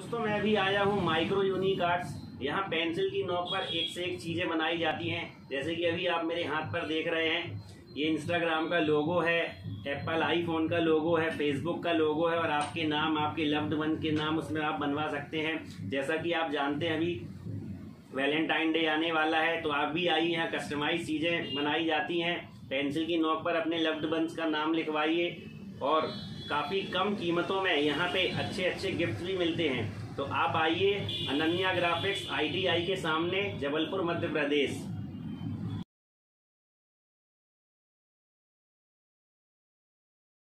दोस्तों, मैं अभी आया हूँ माइक्रो यूनिक आर्ट्स यहाँ पेंसिल की नोक पर एक से एक चीज़ें बनाई जाती हैं। जैसे कि अभी आप मेरे हाथ पर देख रहे हैं, ये इंस्टाग्राम का लोगो है एप्पल आईफोन का लोगो है फेसबुक का लोगो है और आपके नाम, आपके लव्ड वन के नाम उसमें आप बनवा सकते हैं। जैसा कि आप जानते हैं, अभी वैलेंटाइन डे आने वाला है तो आप भी आइए, यहाँ कस्टमाइज चीज़ें बनाई जाती हैं। पेंसिल की नोक पर अपने लव्ड वंस का नाम लिखवाइए और काफ़ी कम कीमतों में यहाँ पे अच्छे अच्छे गिफ्ट भी मिलते हैं। तो आप आइए, अनन्या ग्राफिक्स आईटीआई के सामने, जबलपुर, मध्य प्रदेश।